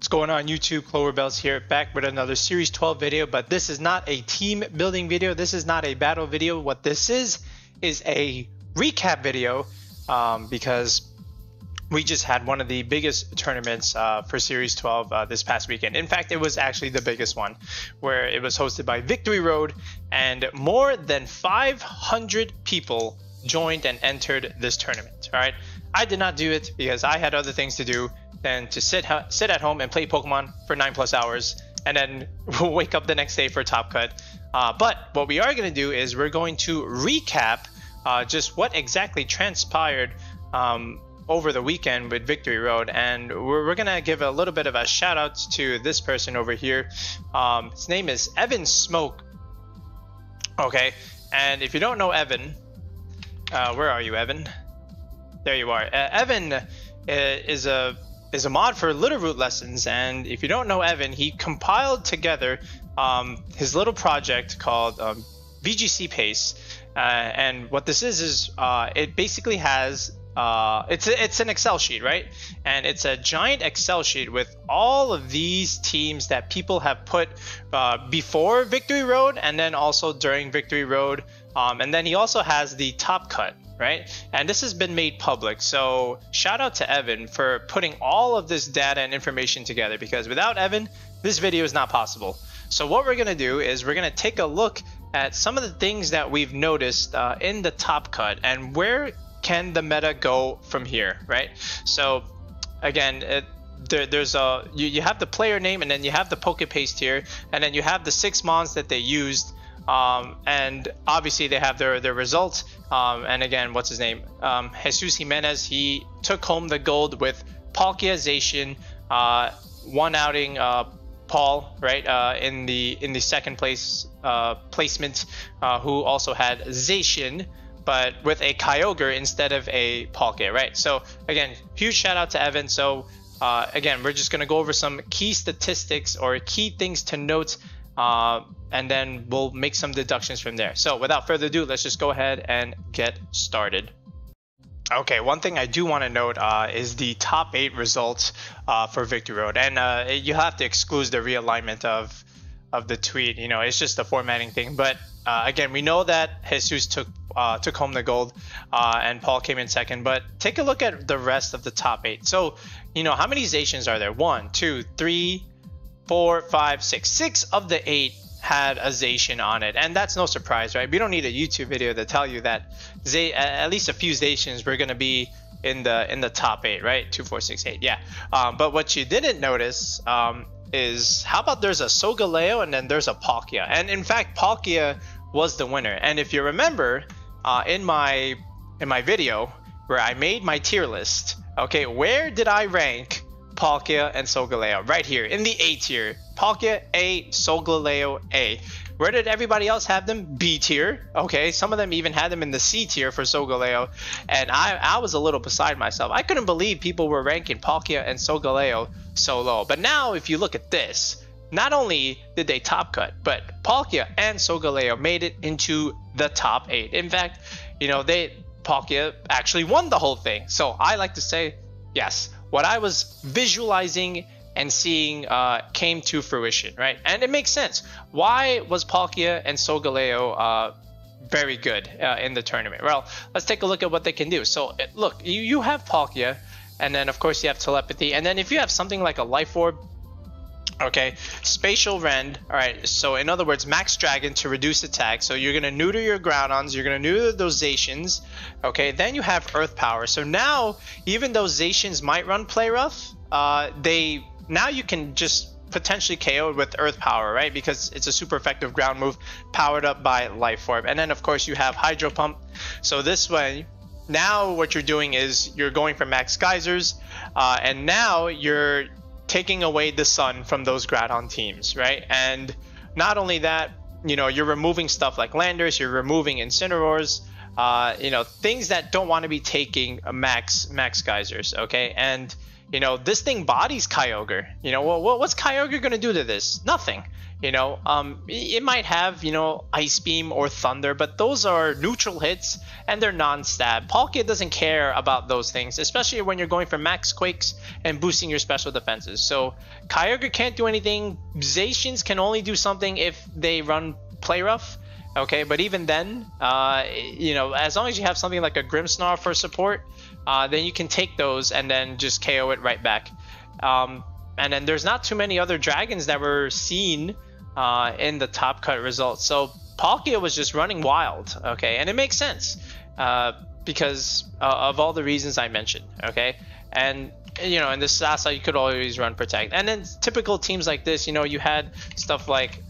What's going on YouTube? Cloverbells here, back with another Series 12 video, but this is not a team building video. This is not a battle video. What this is, is a recap video um, because we just had one of the biggest tournaments uh, for Series 12 uh, this past weekend. In fact, it was actually the biggest one, where it was hosted by Victory Road, and more than 500 people joined and entered this tournament. All right, I did not do it because I had other things to do than to sit sit at home and play Pokemon for nine plus hours and then wake up the next day for Top Cut. Uh, but what we are going to do is we're going to recap uh, just what exactly transpired um, over the weekend with Victory Road, and we're, we're, gonna give a little bit of a shout out to this person over here. Um, his name is Evan Smoak. Okay, and if you don't know Evan, uh, where are you, Evan? There you are. Evan uh, is a is a mod for Little Root lessons, and if you don't know Evan, he compiled together um, his little project called um, VGC Pastes. Uh, and what this is is uh, it basically has uh, it's it's an Excel sheet, right? And it's a giant Excel sheet with all of these teams that people have put uh, before Victory Road, and then also during Victory Road. Um, and then he also has the top cut, right? And this has been made public. So shout out to Evan for putting all of this data and information together because without Evan, this video is not possible. So what we're gonna do is we're gonna take a look at some of the things that we've noticed uh, in the top cut and where can the meta go from here, right? So again, it, there, there's a you, you have the player name and then you have the poke paste here and then you have the six mons that they used um, and obviously they have their their results. Um, and again, what's his name? Um, Jesus Jimenez. He took home the gold with Palkia uh, one outing uh, Paul right uh, in the in the second place uh, placement, uh, who also had Zacian, but with a Kyogre instead of a Palkia, right? So again, huge shout out to Evan. So uh, again, we're just gonna go over some key statistics or key things to note uh, and then we'll make some deductions from there. So without further ado, let's just go ahead and get started. Okay, one thing I do want to note uh, is the top eight results uh, for Victory Road, and uh, you have to exclude the realignment of of the tweet. You know, it's just a formatting thing. But uh, again, we know that Jesus took uh, took home the gold, and Paul came in second. But take a look at the rest of the top eight. So, you know, how many Zacians are there? One, two, three, four, five, six. Six of the eight had a Zacian on it, and that's no surprise, right? We don't need a YouTube video to tell you that Z- at least a few Zacians were going to be in the in the top eight, right? Two, four, six, eight, yeah. Um, but what you didn't notice um, is how about there's a Solgaleo and then there's a Palkia, and in fact, Palkia was the winner. And if you remember, uh, in my in my video where I made my tier list, okay, where did I rank Palkia, and Solgaleo right here in the A tier. Palkia A, Solgaleo A. Where did everybody else have them? B tier. Okay, some of them even had them in the C tier for Solgaleo. And I, I was a little beside myself. I couldn't believe people were ranking Palkia and Solgaleo so low. But now, if you look at this, not only did they top cut, but Palkia and Solgaleo made it into the top eight. In fact, you know, they Palkia actually won the whole thing. So I like to say, yes, what I was visualizing and seeing uh, came to fruition, right? And it makes sense. Why was Palkia and Solgaleo uh, very good uh, in the tournament? Well, let's take a look at what they can do. So, look, you, you have Palkia, and then of course you have telepathy, and then if you have something like a life orb, Okay, spatial rend. All right, so in other words, max dragon to reduce attack. So you're gonna neuter your groudons, you're gonna neuter those Zacians. Okay, then you have earth power. So now, even though Zacians might run play rough, uh, they now you can just potentially KO with earth power, right? Because it's a super effective ground move powered up by life orb. And then of course you have hydro pump. So this way, now what you're doing is you're going for max geysers, uh, and now you're taking away the sun from those Groudon teams, right? And not only that, you know, you're removing stuff like Landers, you're removing Incineroars, uh, you know, things that don't want to be taking max max geysers, okay? And you know, this thing bodies Kyogre. You know, well, what's Kyogre gonna do to this? Nothing. You know, um, it might have, you know, Ice Beam or Thunder, but those are neutral hits and they're non-stab. Palkia doesn't care about those things, especially when you're going for max quakes and boosting your special defenses. So Kyogre can't do anything. Zacians can only do something if they run Play Rough. Okay, but even then, uh, you know, as long as you have something like a Grimmsnarl for support, uh, then you can take those and then just KO it right back. Um, and then there's not too many other dragons that were seen uh, in the top cut results. So Palkia was just running wild, okay, and it makes sense uh, because uh, of all the reasons I mentioned, okay, and you know in the Sasa you could always run protect, and then typical teams like this, you know, you had stuff like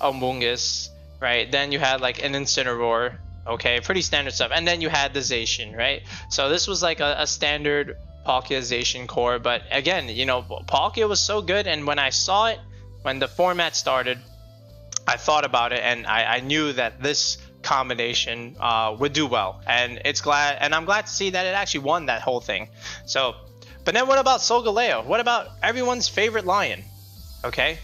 Amoonguss, right? Then you had like an Incineroar, okay, pretty standard stuff, and then you had the Zacian, right? So this was like a, a standard Palkia Zacian core, but again, you know, Palkia was so good, and when I saw it when the format started, I thought about it and I, I knew that this combination uh, would do well. And it's glad, and I'm glad to see that it actually won that whole thing. So, but then what about Solgaleo? What about everyone's favorite lion? Okay,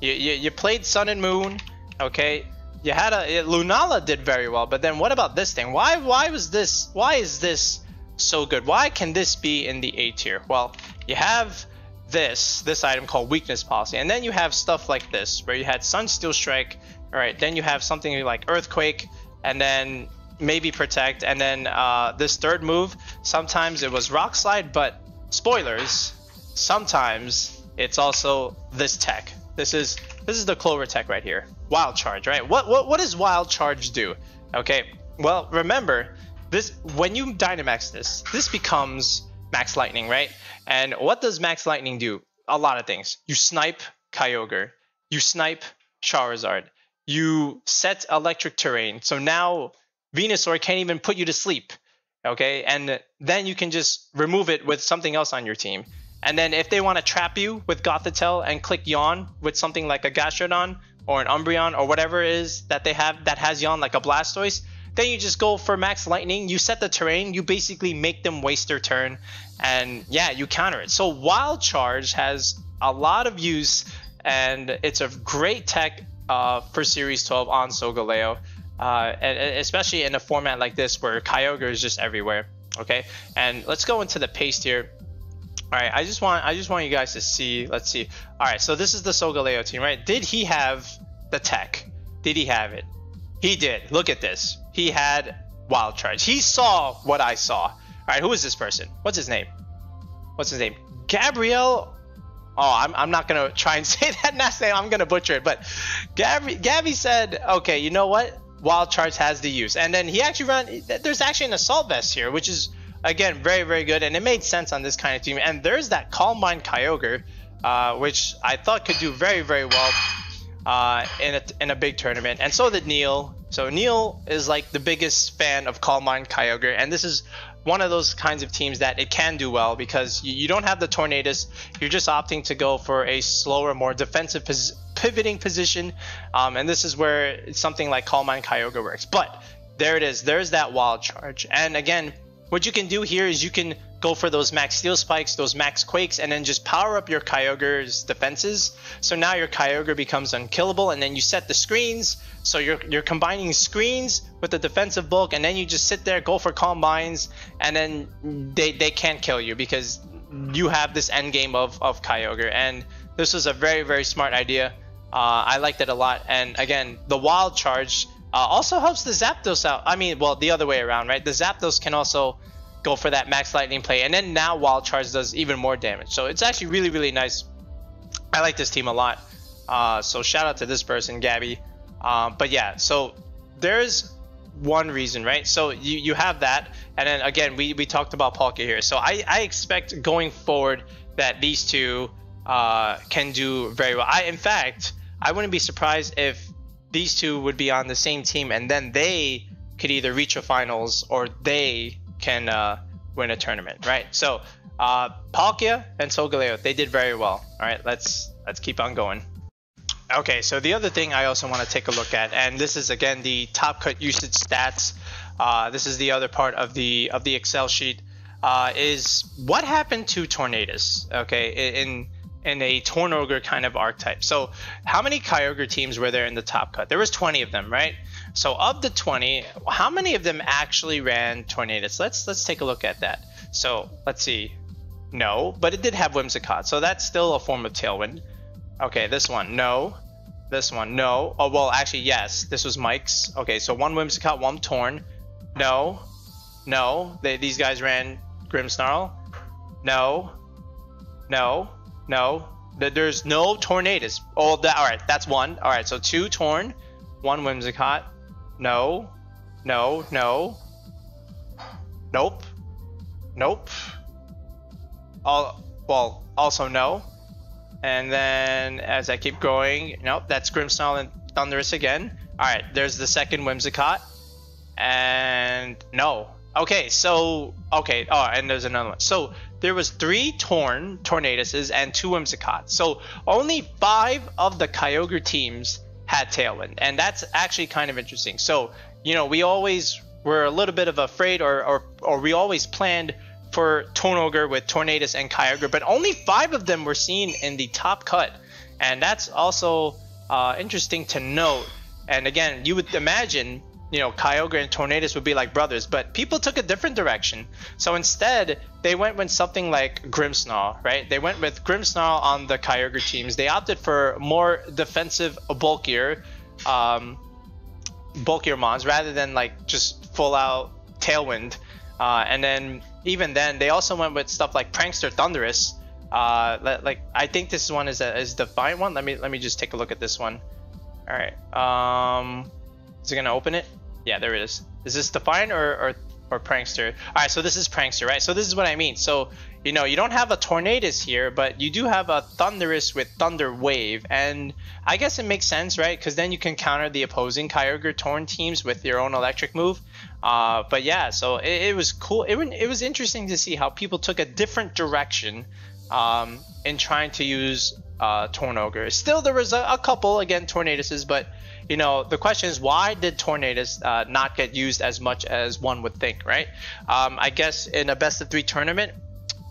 you, you, you played Sun and Moon. Okay, you had a Lunala did very well, but then what about this thing? Why why was this? Why is this so good? Why can this be in the A tier? Well, you have this this item called weakness policy. And then you have stuff like this where you had sun steel strike. All right then you have something like earthquake and then maybe protect. And then uh, this third move sometimes it was rock slide but spoilers sometimes it's also this tech. This is this is the clover tech right here. Wild charge right? What what, what does wild charge do? Okay well remember this when you dynamax this this becomes max lightning right and what does Max Lightning do? A lot of things. You snipe Kyogre. You snipe Charizard. You set electric terrain. So now Venusaur can't even put you to sleep. Okay, and then you can just remove it with something else on your team. And then if they want to trap you with Gothitelle and click Yawn with something like a Gastrodon or an Umbreon or whatever it is that they have that has Yawn like a Blastoise, then you just go for Max Lightning, you set the terrain, you basically make them waste their turn, and yeah, you counter it. So Wild Charge has a lot of use, and it's a great tech uh, for Series 12 on Solgaleo, uh, and, especially in a format like this where Kyogre is just everywhere. Okay, and let's go into the paste here. All right, I just want I just want you guys to see. Let's see. All right, so this is the Solgaleo team, right? Did he have the tech? Did he have it? He did. Look at this. He had wild charge. He saw what I saw. All right, who is this person? What's his name? What's his name? Gabriel. Oh, I'm, I'm not gonna try and say that last name. I'm gonna butcher it. But Gabby Gabby said, okay, you know what? Wild charge has the use, and then he actually ran. There's actually an assault vest here, which is again very very good, and it made sense on this kind of team. And there's that Calm Mind Kyogre, uh, which I thought could do very very well uh, in a in a big tournament, and so did Neil. So Neil is like the biggest fan of Calm Mind Kyogre, and this is one of those kinds of teams that it can do well because you, don't have the Tornadus. You're just opting to go for a slower, more defensive pos- pivoting position, um, and this is where something like Calm Mind Kyogre works. But there it is. There's that wild charge, and again, what you can do here is you can go for those max steel spikes, those max quakes, and then just power up your Kyogre's defenses. So now your Kyogre becomes unkillable, and then you set the screens. So you're you're combining screens with the defensive bulk, and then you just sit there, go for combines, and then they they can't kill you because you have this end game of of Kyogre. And this was a very very smart idea. Uh, I liked it a lot. And again, the wild charge uh, also helps the Zapdos out. I mean, well, the other way around, right? The Zapdos can also go for that max lightning play and then now wild charge does even more damage. So it's actually really really nice. I like this team a lot. Uh, so shout out to this person gabby. Uh, but yeah so there's one reason right? So you, you have that and then again we, we talked about Palkia here. So I, I expect going forward that these two uh, can do very well. I in fact I wouldn't be surprised if these two would be on the same team and then they could either reach a finals or they can uh, win a tournament, right? So uh, Palkia and Solgaleo, they did very well. All right, let's let's keep on going. Okay, so the other thing I also want to take a look at, and this is again the top cut usage stats. Uh, this is the other part of the of the Excel sheet. uh, is what happened to Tornadus? Okay, in in a Tornogre kind of archetype. So how many Kyogre teams were there in the top cut? There was 20 of them, right? So of the 20, how many of them actually ran Tornadus? Let's let's take a look at that. So let's see. No, but it did have Whimsicott, so that's still a form of Tailwind. Okay, this one, no. This one, no. Oh, well, actually, yes. This was Mike's. Okay, so one Whimsicott, one Torn. No. No. They, these guys ran Grimmsnarl. No. No. No. There's no Tornadus. Oh, that, all right, that's one. All right, so two Torn, one Whimsicott. No. No. No. Nope. Nope. All, well, also no. And then as I keep going, nope, that's Grimmsnarl and Thundurus again. All right, there's the second Whimsicott. And no. Okay, so, okay, oh, and there's another one. So there was three Torn Tornaduses and two Whimsicott. So only five of the Kyogre teams had Tailwind. And that's actually kind of interesting. So, you know, we always were a little bit of afraid or, or, or we always planned – for Tornogre with Tornadus and Kyogre, but only five of them were seen in the top cut. And that's also uh, interesting to note. And again, you would imagine, you know, Kyogre and Tornadus would be like brothers, but people took a different direction. So instead, they went with something like Grimmsnarl, right? They went with Grimmsnarl on the Kyogre teams. They opted for more defensive, bulkier, um, bulkier mons rather than like just full out Tailwind. Uh, and then even then, they also went with stuff like Prankster Thundurus. Uh, like I think this one is a is the Defiant one. Let me let me just take a look at this one. All right. Um, is it gonna open it? Yeah, there it is. Is this Defiant or or or Prankster? All right, so this is Prankster, right? So this is what I mean. So you know, you don't have a Tornadus here, but you do have a Thundurus with Thunder Wave, and I guess it makes sense, right? Because then you can counter the opposing Kyogre Torn teams with your own Electric move. Uh, but yeah, so it, it, was cool. It, it was interesting to see how people took a different direction um, in trying to use uh, Tornogre. Still, there was a, a couple again Tornaduses, but you know the question is why did Tornadus uh, not get used as much as one would think, right? Um, I guess in a best of three tournament,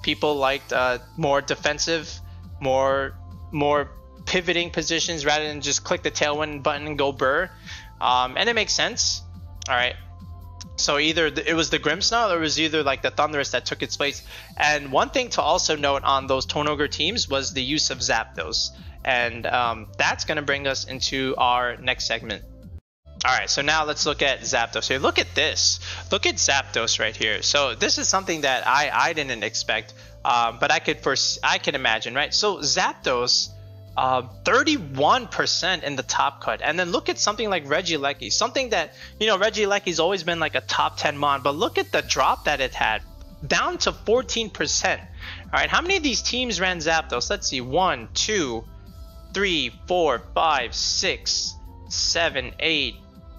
people liked uh, more defensive, more more pivoting positions rather than just click the tailwind button and go burr. Um, and it makes sense. All right. So either it was the Grimmsnarl or it was either like the Thundurus that took its place. And one thing to also note on those Tornogre teams was the use of Zapdos. And um, that's going to bring us into our next segment. All right, so now let's look at Zapdos here. Look at this. Look at Zapdos right here. So this is something that I, I didn't expect, um, but I could first I can imagine, right? So Zapdos, 31% uh, in the top cut, and then look at something like Reggie Regieleki, something that you know Reggie Regieleki's always been like a top 10 mon, but look at the drop that it had, down to 14%. All right, how many of these teams ran Zapdos? Let's see, one, two, three, four, five, six, seven, eight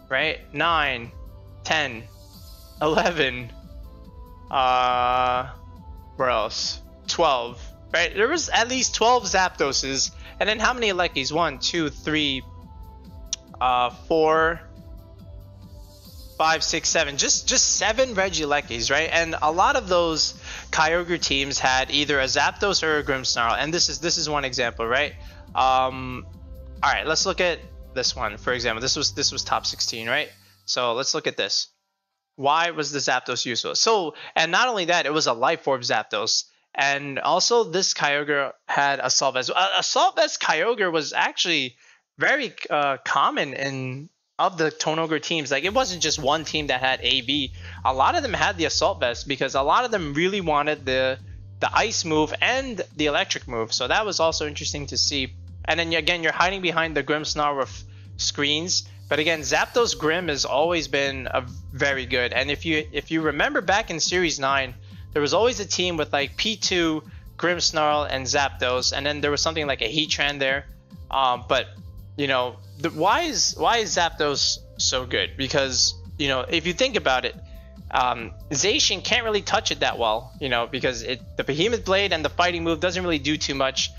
right? Nine, ten, eleven. uh, where else? 12, right? There was at least 12 Zapdoses. And then how many Lekis? One, two, three, uh, 4, 5, 6, 7. Just, just 7 Regielekis, right? And a lot of those Kyogre teams had either a Zapdos or a Grimmsnarl. And this is, this is one example, right? Um, all right, let's look at this one, for example, this was this was top 16, right? So let's look at this. Why was the Zapdos useful? So, and not only that, it was a Life Orb Zapdos. And also, this Kyogre had Assault Vest. Uh, Assault Vest Kyogre was actually very uh, common in of the Tornogre teams. Like, it wasn't just one team that had AV. A lot of them had the Assault Vest because a lot of them really wanted the the Ice move and the Electric move. So that was also interesting to see. And then again, you're hiding behind the Grimmsnarl with screens. But again, Zapdos Grim has always been a very good. And if you if you remember back in Series 9, there was always a team with like P2, Grimmsnarl, and Zapdos, and then there was something like a Heatran there. Um, but you know, the, why is why is Zapdos so good? Because you know, if you think about it, um, Zacian can't really touch it that well, you know, because it the Behemoth Blade and the fighting move doesn't really do too much.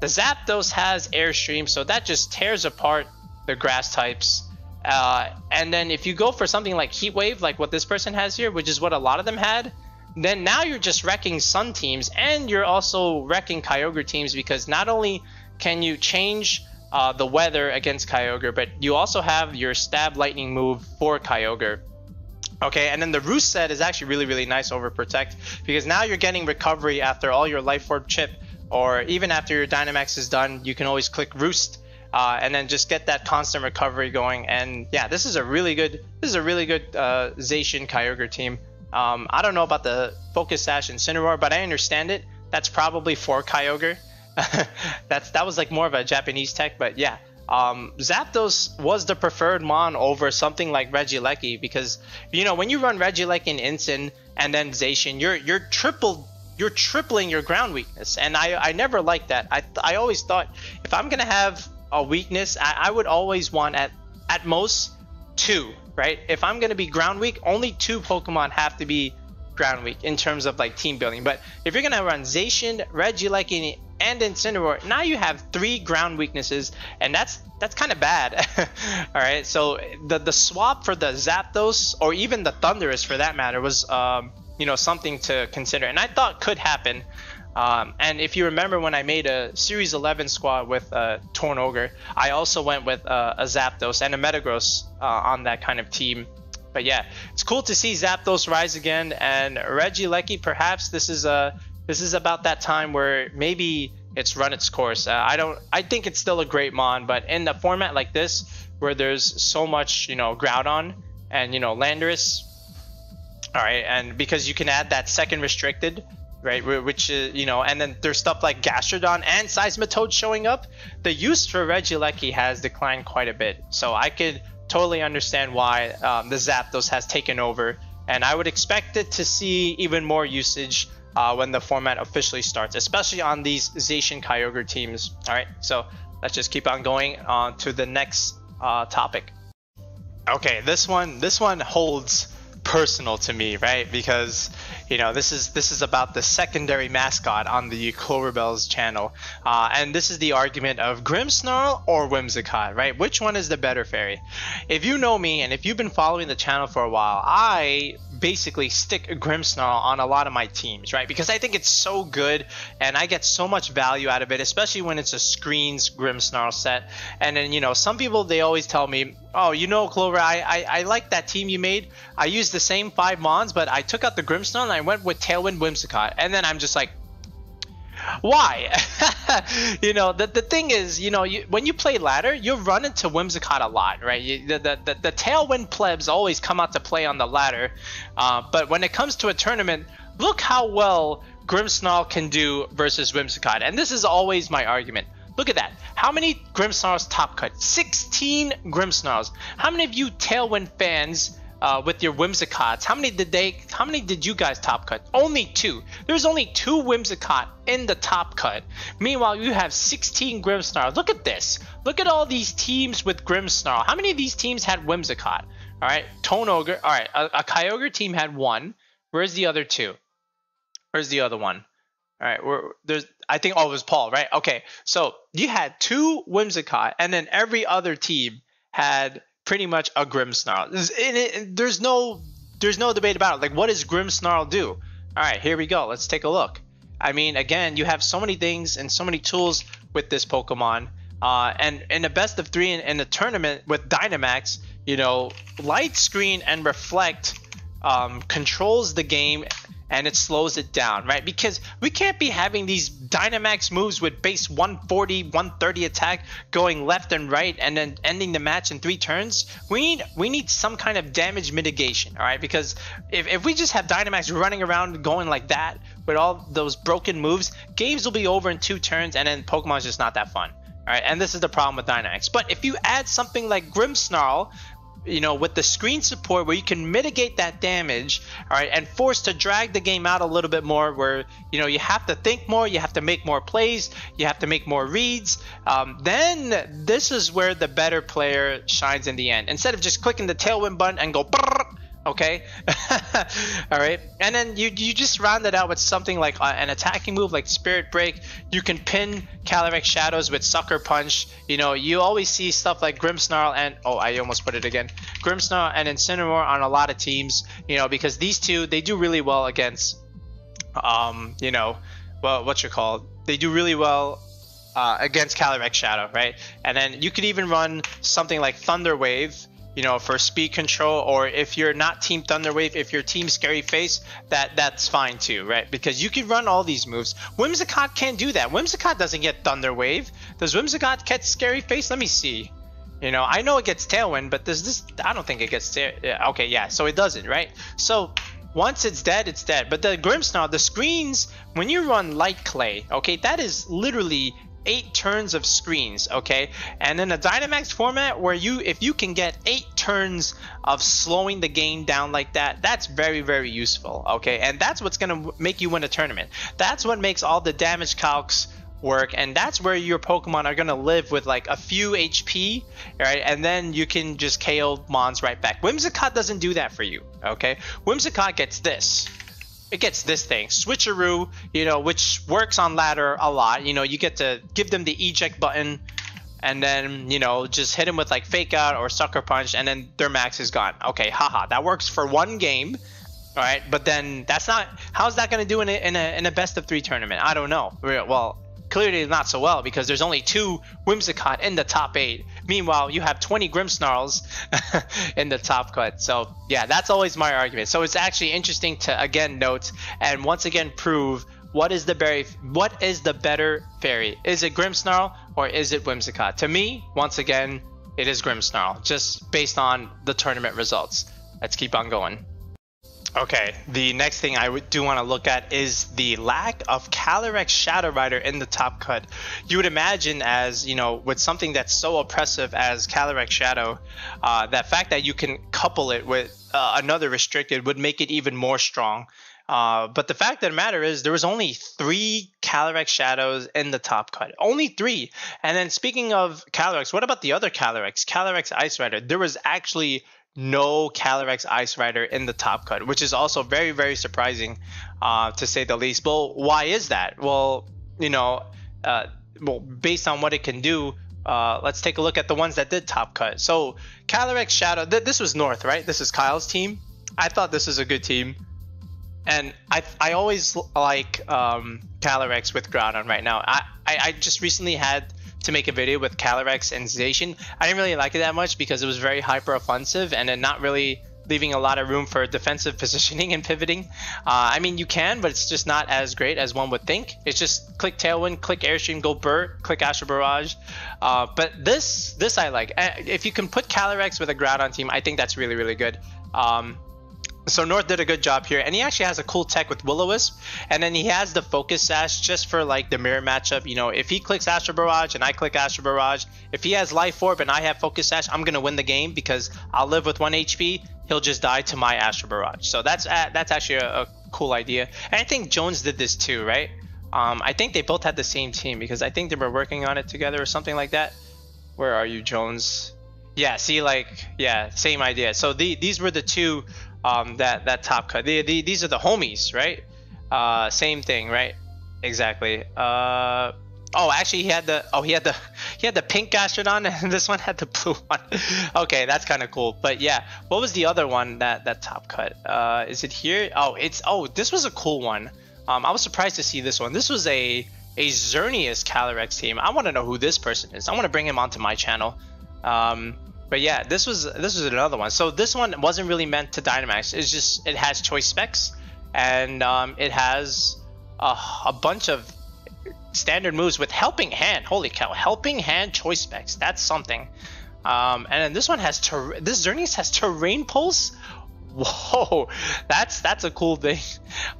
The Zapdos has Airstream, so that just tears apart the grass types. Uh, and then if you go for something like Heat Wave, like what this person has here, which is what a lot of them had, then now you're just wrecking Sun teams and you're also wrecking Kyogre teams because not only can you change uh, the weather against Kyogre, but you also have your stab lightning move for Kyogre. Okay, and then the roost set is actually really, really nice over protect because now you're getting recovery after all your life orb chip, or even after your Dynamax is done, you can always click roost uh, and then just get that constant recovery going. And yeah, this is a really good, this is a really good uh, Zacian Kyogre team. Um, I don't know about the Focus Sash and Incineroar, but I understand it. That's probably for Kyogre. That's that was like more of a Japanese tech, but yeah. Um, Zapdos was the preferred mon over something like Regieleki because you know when you run Regieleki and Incin and then Zacian, you're you're triple you're tripling your ground weakness, and I I never liked that. I I always thought if I'm gonna have a weakness, I, I would always want at at most two, right? If I'm gonna be ground weak, only two Pokemon have to be ground weak in terms of like team building. But if you're gonna run Zacian, Regieleki, and Incineroar, now you have three ground weaknesses, and that's that's kind of bad. All right, so the the swap for the Zapdos or even the Thundurus for that matter was um, you know something to consider, and I thought could happen. Um, and if you remember when I made a Series 11 squad with uh, Tornogre, I also went with uh, a Zapdos and a Metagross uh, on that kind of team. But yeah, it's cool to see Zapdos rise again, and Regieleki. Perhaps this is a this is about that time where maybe it's run its course. Uh, I don't. I think it's still a great mon, but in a format like this, where there's so much, you know, Groudon and you know Landorus, all right, and because you can add that second restricted, right, which is you know, and then there's stuff like Gastrodon and Seismitoad showing up. The use for Regieleki has declined quite a bit, so I could totally understand why um, the Zapdos has taken over, and I would expect it to see even more usage uh, when the format officially starts, especially on these Zacian Kyogre teams. All right, so let's just keep on going on to the next uh, topic. Okay, this one this one holds personal to me, right? Because you know this is this is about the secondary mascot on the Clover Bells channel, uh, and this is the argument of Grimmsnarl or Whimsicott, right? Which one is the better fairy? If you know me and if you've been following the channel for a while, I basically stick Grimmsnarl on a lot of my teams, right? Because I think it's so good and I get so much value out of it, especially when it's a screens Grimmsnarl set. And then, you know, some people, they always tell me, oh, you know, Clover, I, I, I like that team you made. I used the same five Mons, but I took out the Grimmsnarl and I went with Tailwind Whimsicott. And then I'm just like, why? you know, the, the thing is, you know, you, when you play ladder, you run into Whimsicott a lot, right? You, the, the, the, tailwind plebs always come out to play on the ladder. Uh, but when it comes to a tournament, look how well Grimmsnarl can do versus Whimsicott. And this is always my argument. Look at that. How many Grimmsnarls top cut? 16 Grimmsnarls. How many of you Tailwind fans uh, with your Whimsicotts. How many did they? How many did you guys top cut? Only two. There's only two Whimsicott in the top cut. Meanwhile, you have 16 Grimmsnarl. Look at this. Look at all these teams with Grimmsnarl. How many of these teams had Whimsicott? All right, Tornogre. All right, a, a Kyogre team had one. Where's the other two? Where's the other one? All right, we're, there's. I think oh, it was Paul, right? Okay, so you had two Whimsicott, and then every other team had pretty much a Grimmsnarl. there's no there's no debate about it. Like, what does Grimmsnarl do? All right, here we go. Let's take a look. I mean, again, you have so many things and so many tools with this Pokemon. Uh, and in the best of three in, in the tournament with Dynamax, you know, Light Screen and Reflect um, controls the game and it slows it down, right? Because we can't be having these Dynamax moves with base 140, 130 attack going left and right and then ending the match in three turns. We need we need some kind of damage mitigation, all right? Because if, if we just have Dynamax running around going like that with all those broken moves, games will be over in two turns and then Pokemon's just not that fun. All right, and this is the problem with Dynamax. But if you add something like Grimmsnarl, you know, with the screen support where you can mitigate that damage, all right, and force to drag the game out a little bit more, where you know you have to think more, you have to make more plays, you have to make more reads. Um, then this is where the better player shines in the end. Instead of just clicking the tailwind button and go. Brrr, okay? All right? And then you you just round it out with something like uh, an attacking move like spirit break. You can pin Calyrex shadows with sucker punch. You know you always see stuff like grimmsnarl and oh i almost put it again. Grimmsnarl and incineroar on a lot of teams you know because these two they do really well against um, you know, well, what you call they do really well uh, against Calyrex Shadow, right? And then you could even run something like Thunder Wave, you know, for speed control, or if you're not Team Thunder Wave, if you're Team Scary Face, that that's fine too, right? Because you can run all these moves. Whimsicott can't do that. Whimsicott doesn't get Thunder Wave. Does Whimsicott get Scary Face? Let me see. You know, I know it gets Tailwind, but does this? I don't think it gets. Yeah, okay, yeah, so it doesn't, right? So once it's dead, it's dead. But the Grimmsnarl, the screens, when you run Light Clay, okay, that is literally eight turns of screens, okay? And in a Dynamax format where you, if you can get eight turns of slowing the game down like that, that's very, very useful, okay? And that's what's gonna make you win a tournament. That's what makes all the damage calcs work and that's where your pokemon are going to live with like a few hp right and then you can just ko mons right back whimsicott doesn't do that for you okay whimsicott gets this it gets this thing switcheroo you know which works on ladder a lot. You know you get to give them the eject button and then you know just hit them with like fake out or sucker punch and then their max is gone. Okay haha that works for one game all right but then that's not how's that going to do in a, in a in a best of three tournament? I don't know. Well clearly not so well because there's only two Whimsicott in the top eight. Meanwhile, you have 20 Grimmsnarls in the top cut. So yeah, that's always my argument. So it's actually interesting to again note and once again prove what is the berry what is the better fairy? Is it Grimmsnarl or is it Whimsicott? To me, once again, it is Grimmsnarl, just based on the tournament results. Let's keep on going. Okay, the next thing I do want to look at is the lack of Calyrex Shadow Rider in the top cut. You would imagine, as you know, with something that's so oppressive as Calyrex Shadow, uh, that fact that you can couple it with uh, another restricted would make it even more strong. Uh, but the fact of the matter is, there was only three Calyrex Shadows in the top cut. Only three. And then speaking of Calyrex, what about the other Calyrex? Calyrex Ice Rider. There was actually no Calyrex Ice Rider in the top cut, which is also very, very surprising, uh, to say the least. Well, why is that? Well, you know, uh, well, based on what it can do, uh, let's take a look at the ones that did top cut. So, Calyrex Shadow, th- this was North, right? This is Kyle's team. I thought this was a good team. And I, I always like um, Calyrex with Groudon right now. I, I, I just recently had to make a video with Calyrex and Zacian. I didn't really like it that much because it was very hyper offensive and then not really leaving a lot of room for defensive positioning and pivoting. Uh, I mean, you can, but it's just not as great as one would think. It's just click Tailwind, click Airstream, go Burt, click Astro Barrage. Uh, but this, this I like. Uh, if you can put Calyrex with a Groudon team, I think that's really, really good. Um, so North did a good job here, and he actually has a cool tech with Will-O-Wisp, and then he has the Focus Sash just for like the mirror matchup. You know, if he clicks Astro Barrage and I click Astro Barrage, if he has Life Orb and I have Focus Sash, I'm gonna win the game because I'll live with one HP. He'll just die to my Astro Barrage. So that's uh, that's actually a, a, cool idea, and I think Jones did this too, right? Um, I think they both had the same team because I think they were working on it together or something like that. Where are you, Jones? Yeah, see, like, yeah, same idea. So the, these were the two um, that that top cut. The, the, these are the homies, right? Uh, same thing, right? Exactly. Uh, oh, actually, he had the oh he had the he had the pink Gastrodon, and this one had the blue one. okay, that's kind of cool. But yeah, what was the other one that that top cut? Uh, is it here? Oh, it's oh this was a cool one. Um, I was surprised to see this one. This was a a Xerneas Calyrex team. I want to know who this person is. I want to bring him onto my channel. Um, but yeah, this was this was another one. So this one wasn't really meant to Dynamax. It's just it has choice specs, and um, it has a, a bunch of standard moves with helping hand. Holy cow, helping hand choice specs. That's something. Um, and then this one has ter- this Xerneas has terrain pulse whoa, that's that's a cool thing.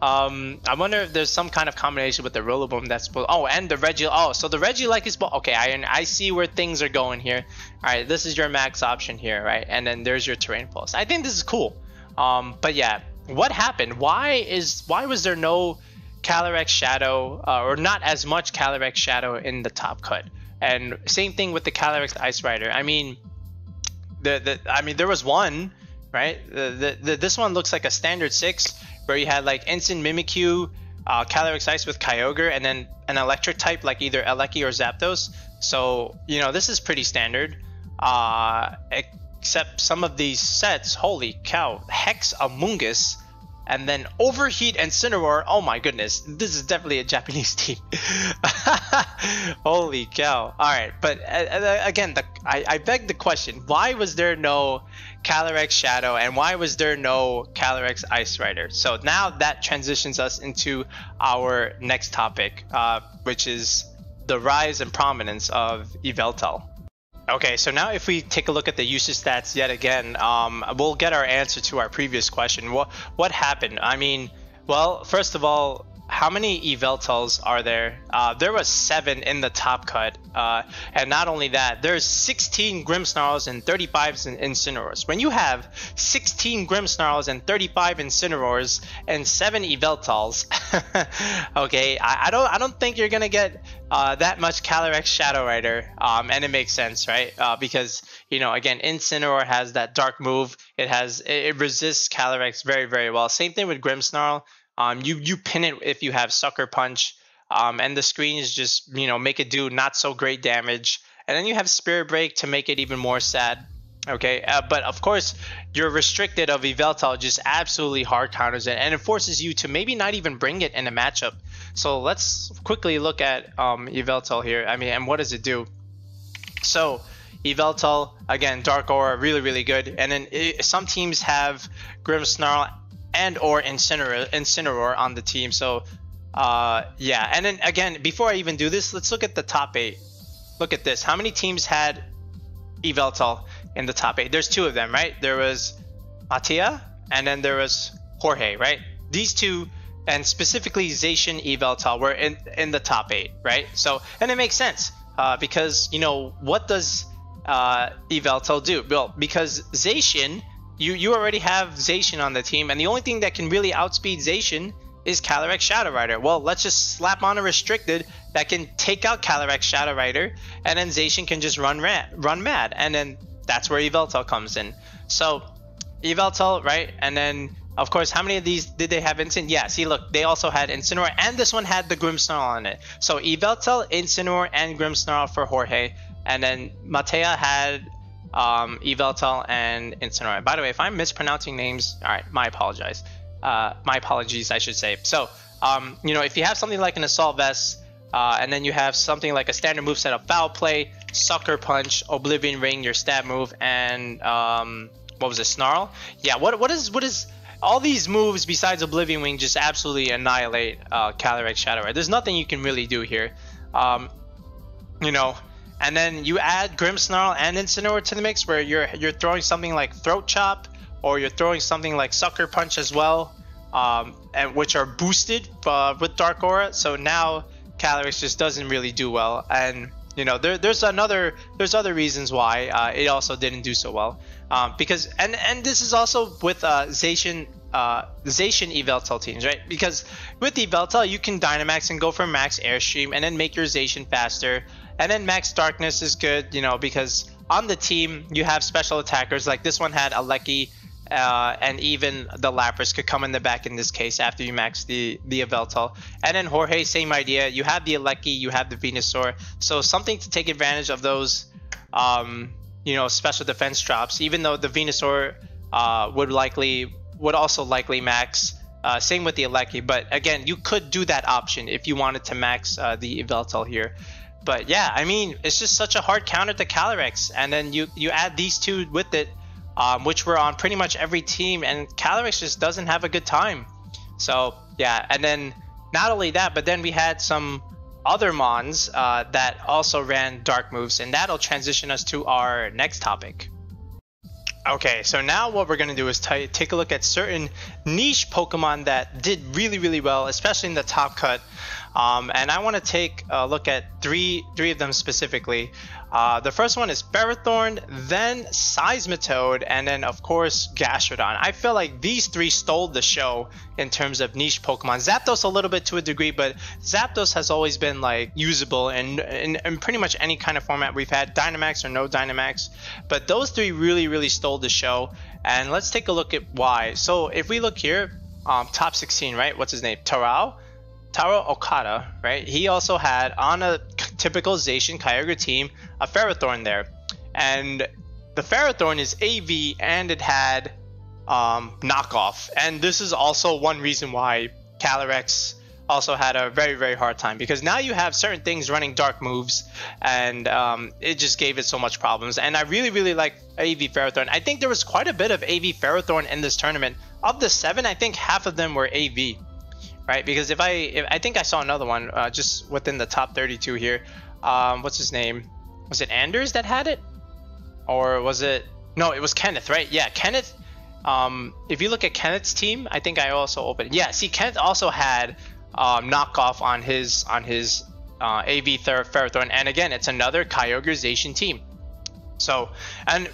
Um, I wonder if there's some kind of combination with the Rillaboom that's oh, and the Reggie. Oh, so the Reggie like is okay. I I see where things are going here. All right, this is your max option here, right? And then there's your terrain pulse. I think this is cool. Um, but yeah, what happened? Why is why was there no Calyrex Shadow uh, or not as much Calyrex Shadow in the top cut? And same thing with the Calyrex Ice Rider. I mean, the the I mean there was one right? The, the, the, this one looks like a standard six where you had like instant Mimikyu, uh, Calyrex Ice with Kyogre, and then an electric type like either Eleki or Zapdos. So, you know, this is pretty standard. Uh, except some of these sets, holy cow, Hex Amoonguss and then Overheat and Incineroar. Oh my goodness, this is definitely a Japanese team. Holy cow! All right, but uh, uh, again, the, I, I beg the question: Why was there no Calyrex Shadow, and why was there no Calyrex Ice Rider? So now that transitions us into our next topic, uh, which is the rise and prominence of Yveltal. Okay, so now if we take a look at the usage stats yet again, um, we'll get our answer to our previous question. What what happened? I mean, well, first of all, how many Yveltals are there? Uh, there was seven in the top cut, uh, and not only that, there's 16 Grimmsnarls and 35 Incineroars. When you have 16 Grimmsnarls and 35 Incineroars and seven Yveltals, okay, I, I, don't I don't think you're gonna get uh, that much Calyrex Shadow Rider, um, and it makes sense, right? Uh, because you know, again, Incineroar has that dark move. It has it, it resists Calyrex very very well. Same thing with Grimmsnarl. Um, you you pin it if you have Sucker Punch, um, and the screens just you know make it do not so great damage. And then you have Spirit Break to make it even more sad. Okay, uh, but of course you're restricted of Yveltal just absolutely hard counters it, and it forces you to maybe not even bring it in a matchup. So let's quickly look at um, Yveltal here. I mean, and what does it do? So Yveltal again, Dark Aura, really really good. And then it, some teams have Grimmsnarl and or Incineroar, Incineroar on the team. So uh, yeah, and then again, before I even do this, let's look at the top eight. Look at this. How many teams had Yveltal in the top eight? There's two of them, right? There was Mattia, and then there was Jorge, right? These two, and specifically Zacian, Yveltal, were in in the top eight, right? So, and it makes sense uh, because you know what does uh, Yveltal do? Well, because Zacian you you already have Zacian on the team, and the only thing that can really outspeed Zacian is Calyrex Shadow Rider. Well, let's just slap on a restricted that can take out Calyrex Shadow Rider, and then Zacian can just run run mad, and then that's where Yveltal comes in. So Yveltal, right, and then of course, how many of these did they have Incin? Yeah, see, look, they also had Incineroar, and this one had the Grimmsnarl on it. So Yveltal, Incineroar, and Grimmsnarl for Jorge, and then Matea had um, Yveltal, and Incineroar. By the way, if I'm mispronouncing names, all right, my apologize. Uh, my apologies, I should say. So, um, you know, if you have something like an Assault Vest, uh, and then you have something like a standard move set of Foul Play, Sucker Punch, Oblivion Wing, your stab move, and um, what was it, Snarl? Yeah, what what is what is all these moves besides Oblivion Wing just absolutely annihilate uh, Calyrex Shadow. There's nothing you can really do here. Um, you know, and then you add Grimmsnarl and Incineroar to the mix, where you're you're throwing something like Throat Chop, or you're throwing something like Sucker Punch as well, um, and which are boosted uh, with Dark Aura. So now Calyrex just doesn't really do well, and you know there, there's another there's other reasons why uh, it also didn't do so well, um, because and and this is also with uh, Zacian uh, Zacian teams, right? Because with Yveltal, you can Dynamax and go for max Airstream and then make your Zacian faster. And then Max Darkness is good, you know, because on the team you have special attackers like this one had Aleki, uh, and even the Lapras could come in the back in this case after you max the the Yveltal. And then Jorge, same idea. You have the Aleki, you have the Venusaur, so something to take advantage of those, um, you know, special defense drops. Even though the Venusaur uh, would likely would also likely max. Uh, same with the Aleki, but again, you could do that option if you wanted to max uh, the Yveltal here. But yeah, I mean, it's just such a hard counter to Calyrex, and then you you add these two with it, um, which were on pretty much every team, and Calyrex just doesn't have a good time. So yeah, and then not only that, but then we had some other Mons uh, that also ran dark moves, and that'll transition us to our next topic. Okay, so now what we're going to do is take a look at certain niche Pokemon that did really, really well, especially in the top cut. Um, and I want to take a look at three three of them specifically. Uh, the first one is Ferrothorn, then Seismitoad, and then of course Gastrodon. I feel like these three stole the show in terms of niche Pokemon. Zapdos a little bit to a degree, but Zapdos has always been like usable in, in, in pretty much any kind of format we've had, Dynamax or no Dynamax. But those three really, really stole the show. And let's take a look at why. So if we look here, um, top 16, right? What's his name? Tarao. Taro Okada, right? He also had on a typical Zacian Kyogre team a Ferrothorn there, and the Ferrothorn is AV and it had um, knockoff. And this is also one reason why Calyrex also had a very very hard time. Because now you have certain things running dark moves and um, it just gave it so much problems. And i really really like av ferrothorn. I think there was quite a bit of av ferrothorn in this tournament. Of the seven i think half of them were av right? Because if i if, i think i saw another one uh, just within the top 32 here. Um, what's his name? Was it anders that had it? Or was it no it was kenneth right? Yeah kenneth um, if you look at Kenneth's team, I think I also opened. Yeah, see, Kenneth also had um, knockoff on his on his uh, AV Ferrothorn, and again, it's another Kyogreization team. So, and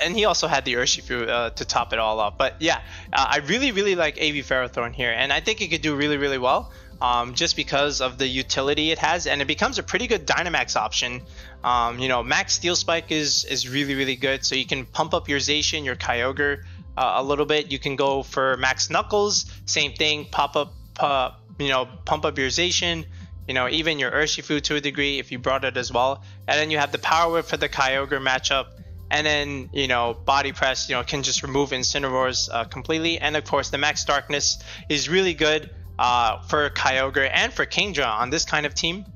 and he also had the Urshifu uh, to top it all up. But yeah, uh, I really really like AV Ferrothorn here, and I think it could do really really well. Um, just because of the utility it has, and it becomes a pretty good Dynamax option. Um, you know, Max Steel Spike is is really really good, so you can pump up your Zacian, your Kyogre uh, a little bit. You can go for Max Knuckles, same thing, pop up, uh, you know, pump up your Zacian, you know, even your Urshifu to a degree if you brought it as well. And then you have the Power Whip for the Kyogre matchup. And then, you know, Body Press, you know, can just remove Incineroars uh, completely. And of course, the Max Darkness is really good uh, for Kyogre and for Kingdra on this kind of team.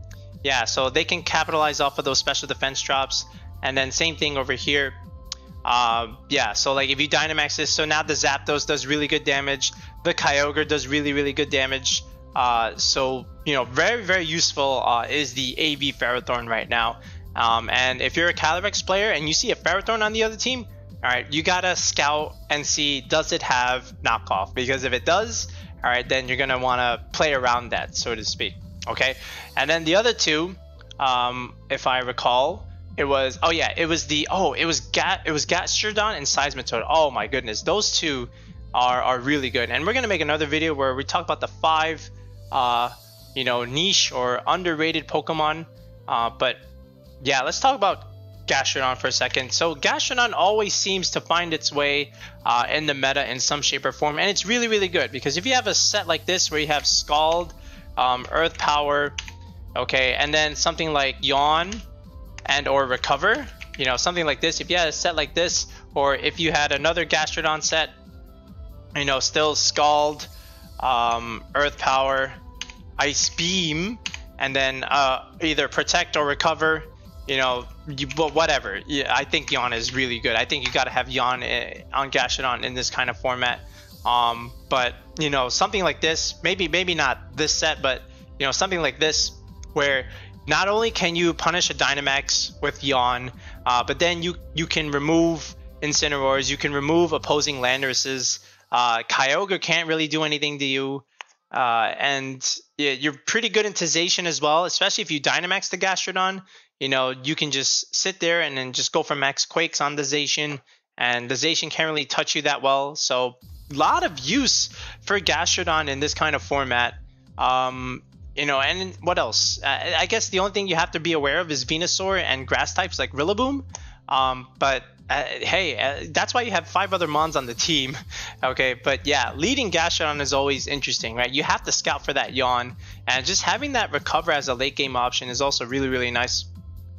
Yeah, so they can capitalize off of those special defense drops. And then same thing over here. Uh, yeah, so like if you Dynamax this, so now the Zapdos does really good damage. The Kyogre does really, really good damage. Uh, so, you know, very, very useful uh, is the AV Ferrothorn right now. Um, and if you're a Calyrex player and you see a Ferrothorn on the other team, all right, you gotta scout and see does it have knockoff? Because if it does, all right, then you're gonna wanna play around that, so to speak. Okay, and then the other two, um, if I recall, it was oh yeah, it was the oh it was Gat it was Gastrodon and Seismitoad. Oh my goodness, those two are are really good. And we're gonna make another video where we talk about the five uh, you know, niche or underrated Pokemon. Uh, but yeah, let's talk about Gastrodon for a second. So Gastrodon always seems to find its way uh, in the meta in some shape or form, and it's really, really good because if you have a set like this where you have Scald, um, Earth Power, okay, and then something like Yawn and or Recover, you know, something like this. If you had a set like this, or if you had another Gastrodon set, you know, still Scald, um, Earth Power, Ice Beam, and then uh, either protect or recover. You know, you, but whatever. Yeah, I think Yawn is really good. I think you got to have Yawn eh, on Gastrodon in this kind of format. Um, but you know, something like this, maybe maybe not this set, but you know, something like this where not only can you punish a Dynamax with Yawn, uh, but then you you can remove Incineroars, you can remove opposing Landorus's. Uh, Kyogre can't really do anything to you. Uh, and yeah, you're pretty good in Zacian as well, especially if you Dynamax the Gastrodon. You know, you can just sit there and then just go for max Quakes on the Zacian, and the Zacian can't really touch you that well. So, a lot of use for Gastrodon in this kind of format. Um, you know, and what else? Uh, I guess the only thing you have to be aware of is Venusaur and grass types like Rillaboom. Um, but uh, hey, uh, that's why you have five other Mons on the team. okay, but yeah, leading Gastrodon is always interesting, right? You have to scout for that yawn, and just having that recover as a late game option is also really, really nice.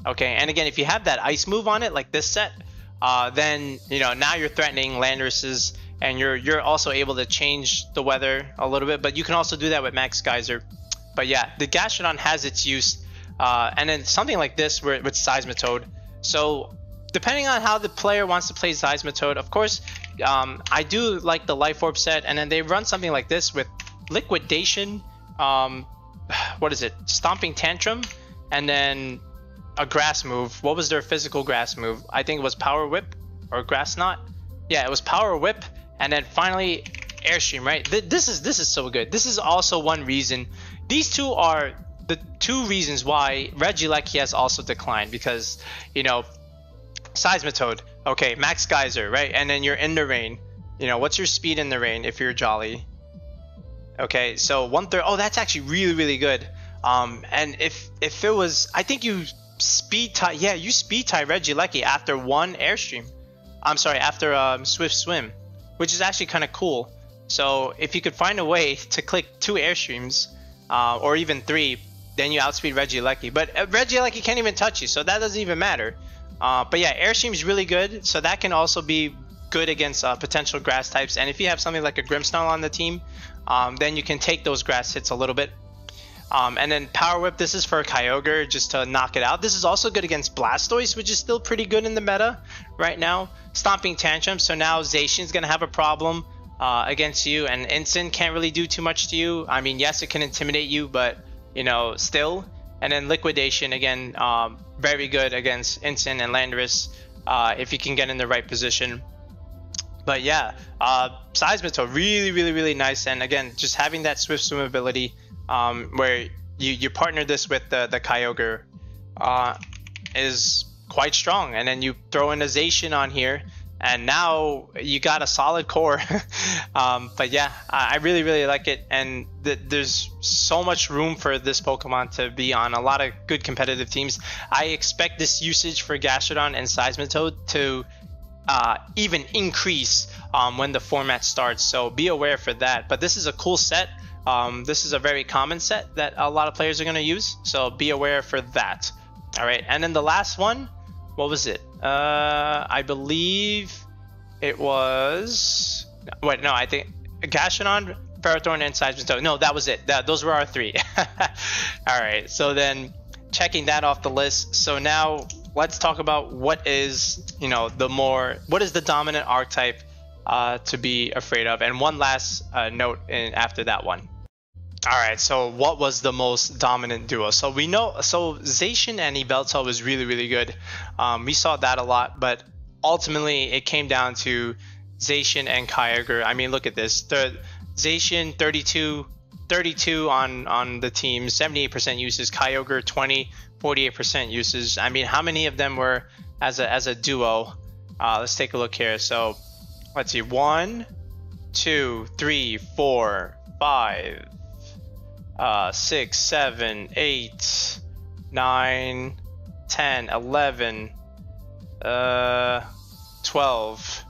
Okay, and again, if you have that ice move on it, like this set, uh, then you know now you're threatening Landorus's, and you're you're also able to change the weather a little bit. But you can also do that with Max Geyser. But yeah, the Gastrodon has its use, uh, and then something like this with Seismitoad. So depending on how the player wants to play Seismitoad, of course, um, I do like the Life Orb set, and then they run something like this with Liquidation, um, what is it, Stomping Tantrum, and then a grass move. What was their physical grass move? I think it was Power Whip or Grass Knot. Yeah, it was Power Whip, and then finally Airstream. Right? Th this is this is so good. This is also one reason. These two are the two reasons why Regieleki has also declined because you know Seismitoad. Okay, Max Geyser, right? And then you're in the rain. You know, what's your speed in the rain if you're Jolly? Okay, so one third. Oh, that's actually really, really good. Um, and if if it was, I think you speed tie. Yeah, you speed tie Regieleki after one airstream. I'm sorry, after um, Swift Swim, which is actually kind of cool. So if you could find a way to click two airstreams, uh, or even three, then you outspeed Regieleki. But uh, Regieleki can't even touch you, so that doesn't even matter. Uh, but yeah, Airstream is really good, so that can also be good against uh, potential grass types. And if you have something like a Grimmsnarl on the team, um, then you can take those grass hits a little bit. Um, and then Power Whip, this is for Kyogre just to knock it out. This is also good against Blastoise, which is still pretty good in the meta right now. Stomping Tantrum, so now Zacian's going to have a problem uh, against you, and Incin can't really do too much to you. I mean, yes, it can intimidate you, but, you know, still. And then Liquidation, again, um, very good against Incin and Landorus uh, if you can get in the right position but yeah, uh, Seismitoad really, really, really nice. And again, just having that swift swim ability, um, where you you partner this with the the Kyogre, uh, is quite strong. And then you throw in a Zacian on here, and now you got a solid core. um, but yeah, I, really, really like it. And th- there's so much room for this Pokemon to be on a lot of good competitive teams. I expect this usage for Gastrodon and Seismitoad to uh, even increase um, when the format starts. So be aware for that. But this is a cool set. Um, this is a very common set that a lot of players are going to use. So be aware for that. All right. And then the last one, what was it? Uh, I believe it was. Wait, no, I think Gastrodon, Ferrothorn, and Seismitoad. No, that was it. That, those were our three. All right. So then checking that off the list. So now let's talk about what is you know the more what is the dominant archetype uh, to be afraid of and one last uh, note in, after that one all right so what was the most dominant duo so we know so Zacian and Yveltal was really really good um, we saw that a lot but ultimately it came down to Zacian and Kyogre I mean look at this the Zacian 32 32 on on the team 78% uses Kyogre 20 48% uses. I mean, how many of them were as a as a duo? Uh, let's take a look here. So, let's see. One, two, three, four, five, uh, six, seven, eight, nine, ten, eleven, uh, twelve,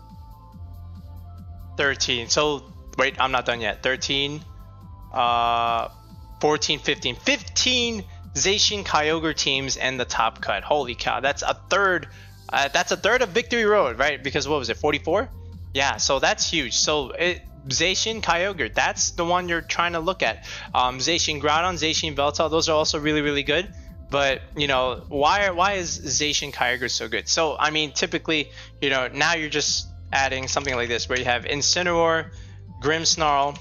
thirteen. So, wait, I'm not done yet. 13, uh, 14, 15. 15 Zacian Kyogre teams and the top cut. Holy cow, that's a third. Uh, that's a third of Victory Road, right? Because what was it, 44? Yeah, so that's huge. So it, Zacian Kyogre, that's the one you're trying to look at. Um, Zacian Groudon, Zacian Yveltal, those are also really, really good. But you know, why why is Zacian Kyogre so good? So I mean, typically, you know, now you're just adding something like this, where you have Incineroar, Grimmsnarl,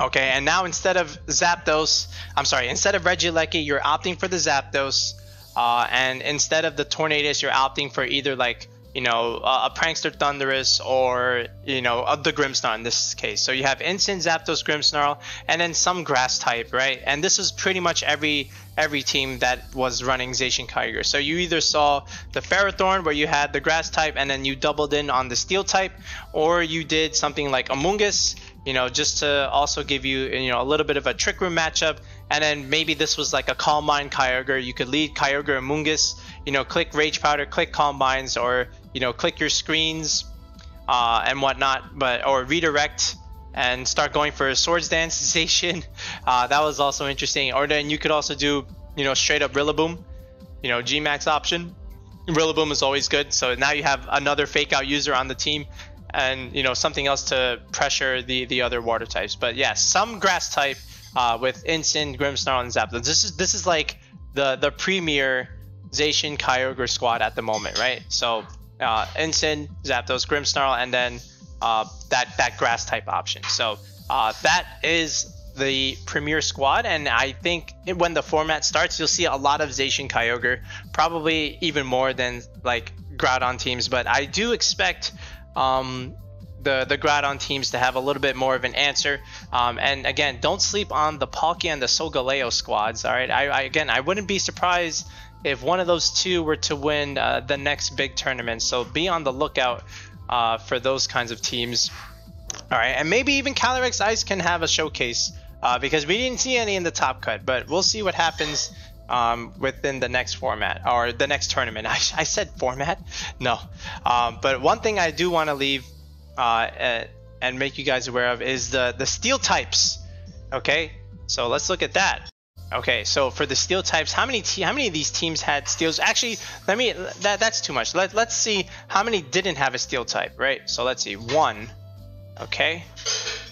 Okay, and now instead of Zapdos, I'm sorry, instead of Regieleki, you're opting for the Zapdos. Uh, and instead of the Tornadus, you're opting for either like, you know, a, a Prankster Thundurus or, you know, uh, the Grimmsnarl in this case. So you have Incin Zapdos Grimmsnarl and then some grass type, right? And this is pretty much every every team that was running Zacian Kyogre. So you either saw the Ferrothorn where you had the grass type and then you doubled in on the steel type, or you did something like Amoonguss you know, just to also give you, you know, a little bit of a trick room matchup. And then maybe this was like a Calm Mind Kyogre. You could lead Kyogre Amoonguss, you know, click Rage Powder, click Calm Minds, or, you know, click your screens uh, and whatnot, but or redirect and start going for a Swords Dance Zacian. Uh, that was also interesting. Or then you could also do, you know, straight up Rillaboom, you know, Gmax option. Rillaboom is always good. So now you have another fake out user on the team and you know something else to pressure the the other water types. But yeah, some grass type uh, with Incin, Grimmsnarl, and Zapdos. This is this is like the the premier Zacian Kyogre squad at the moment, right? So uh, Incin, Zapdos, Grimmsnarl, and then uh, that that grass type option. So uh, that is the premier squad, and I think when the format starts, you'll see a lot of Zacian Kyogre, probably even more than like Groudon teams. But I do expect um, the the Groudon teams to have a little bit more of an answer. Um, and again, don't sleep on the Palkia and the Solgaleo squads. All right, I, I, again, I wouldn't be surprised if one of those two were to win uh, the next big tournament. So be on the lookout uh, for those kinds of teams. All right, and maybe even Calyrex Ice can have a showcase uh, because we didn't see any in the top cut, but we'll see what happens um, within the next format or the next tournament. I, I said format, no. Um, but one thing I do want to leave uh, and make you guys aware of is the the steel types. Okay, so let's look at that. Okay, so for the steel types, how many how many of these teams had steels? Actually, let me that that's too much. Let let's see how many didn't have a steel type, right? So let's see, one. Okay,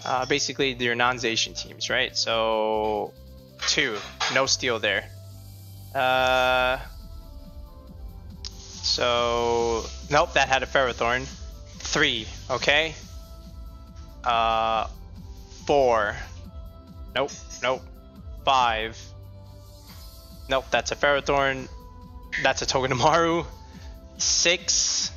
uh, basically your non-Zacian teams, right? So two, no steel there. Uh, so nope, that had a ferrothorn. Three, okay. Uh, four. Nope, nope five. Nope, that's a Ferrothorn. That's a Togedemaru. Six.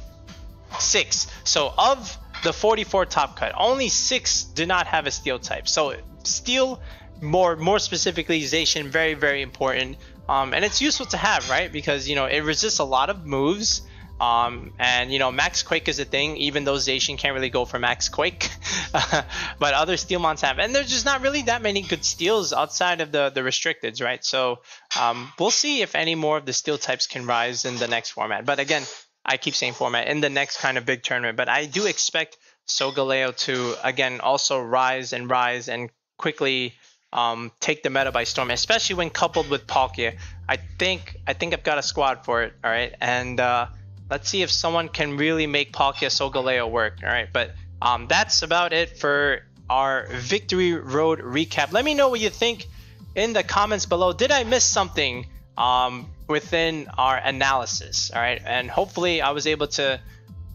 Six. So of the 44 top cut, only six do not have a steel type. So steel, more more specifically, Zacian, very very important. Um, and it's useful to have, right? Because you know it resists a lot of moves. Um, and you know, Max Quake is a thing, even though Zacian can't really go for Max Quake, but other Steelmons have, and there's just not really that many good steels outside of the the restricteds, right? So um, we'll see if any more of the steel types can rise in the next format. But again, I keep saying format in the next kind of big tournament, but I do expect Solgaleo to again also rise and rise and quickly um, take the meta by storm, especially when coupled with Palkia. I think I think I've got a squad for it. All right, and uh, Let's see if someone can really make Palkia Solgaleo work. All right, but um, that's about it for our Victory Road recap. Let me know what you think in the comments below. Did I miss something um, within our analysis? All right, and hopefully I was able to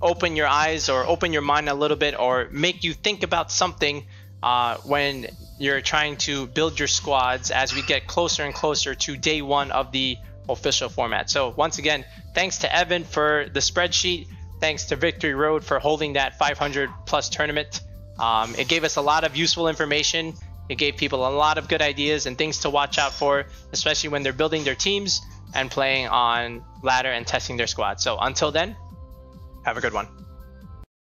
open your eyes or open your mind a little bit or make you think about something uh, when you're trying to build your squads as we get closer and closer to day one of the official format. So once again, thanks to Evan for the spreadsheet. Thanks to Victory Road for holding that 500 plus tournament. Um, it gave us a lot of useful information. It gave people a lot of good ideas and things to watch out for, especially when they're building their teams and playing on ladder and testing their squad. So until then, have a good one.